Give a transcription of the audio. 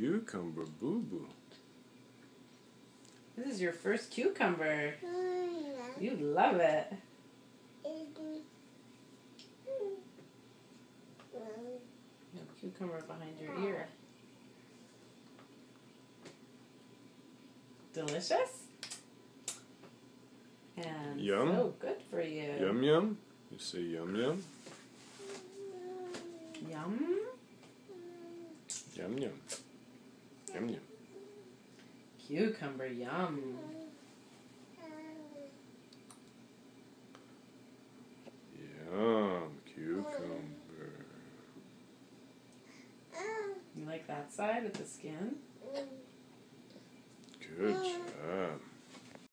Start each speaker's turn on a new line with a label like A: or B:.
A: Cucumber boo boo.
B: This is your first cucumber. Mm-hmm. You love it. Mm-hmm. You have cucumber behind your ear. Delicious? And
A: Yum.
B: so good for you.
A: Yum yum. You say yum yum.
B: Yum.
A: Yum yum. Yum yum.
B: Cucumber yum.
A: Yum. Cucumber.
B: You like that side of the skin? Mm.